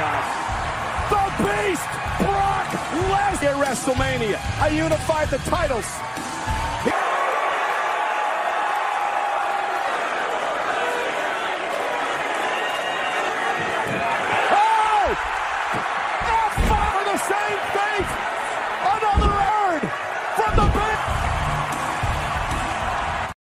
The Beast, Brock Lesnar at WrestleMania. I unified the titles.